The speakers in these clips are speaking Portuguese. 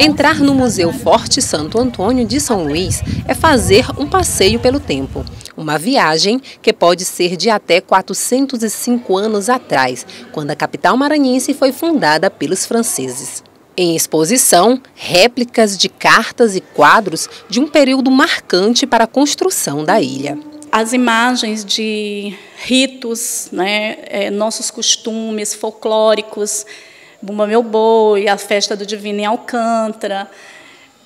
Entrar no Museu Forte Santo Antônio de São Luís é fazer um passeio pelo tempo. Uma viagem que pode ser de até 405 anos atrás, quando a capital maranhense foi fundada pelos franceses. Em exposição, réplicas de cartas e quadros de um período marcante para a construção da ilha. As imagens de ritos, né, é, nossos costumes folclóricos, Bumba Meu Boi, a festa do Divino em Alcântara,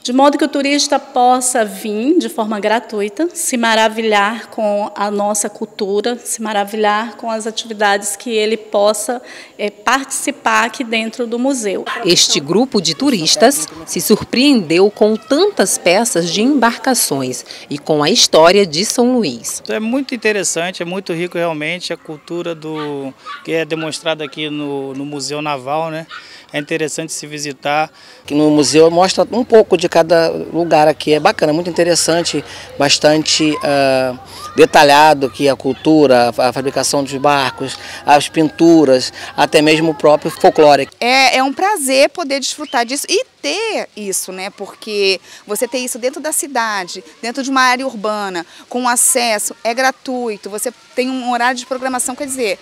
de modo que o turista possa vir de forma gratuita, se maravilhar com a nossa cultura, se maravilhar com as atividades que ele possa é, participar aqui dentro do museu. Este grupo de turistas se surpreendeu com tantas peças de embarcações e com a história de São Luís. É muito interessante, é muito rico realmente a cultura do que é demonstrada aqui no, no Museu Naval, né? É interessante se visitar. No museu mostra um pouco de cada lugar aqui. É bacana, muito interessante, bastante uh, detalhado que a cultura, a fabricação dos barcos, as pinturas, até mesmo o próprio folclore. É, é um prazer poder desfrutar disso e ter isso, né? Porque você ter isso dentro da cidade, dentro de uma área urbana, com acesso, é gratuito, você tem um horário de programação, quer dizer,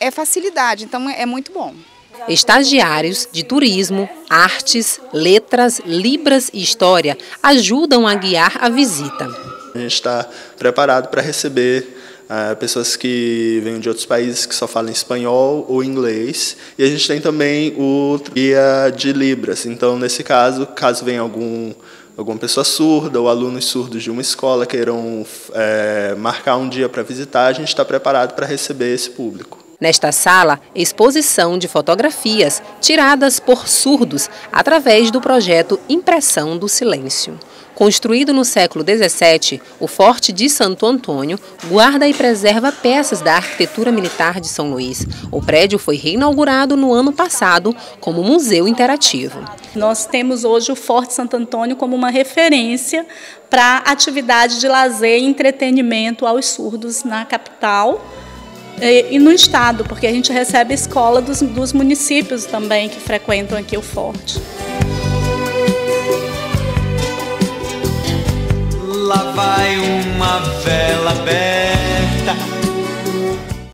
é facilidade, então é muito bom. Estagiários de turismo, artes, letras, libras e história ajudam a guiar a visita. A gente está preparado para receber uh, pessoas que vêm de outros países que só falam espanhol ou inglês. E a gente tem também o guia de libras. Então, nesse caso, caso venha algum alguma pessoa surda ou alunos surdos de uma escola queiram é, marcar um dia para visitar, a gente está preparado para receber esse público. Nesta sala, exposição de fotografias tiradas por surdos através do projeto Impressão do Silêncio. Construído no século XVII, o Forte de Santo Antônio guarda e preserva peças da arquitetura militar de São Luís. O prédio foi reinaugurado no ano passado como museu interativo. Nós temos hoje o Forte Santo Antônio como uma referência para atividade de lazer e entretenimento aos surdos na capital e, no estado, porque a gente recebe escola dos, dos municípios também que frequentam aqui o Forte. Lá vai uma vela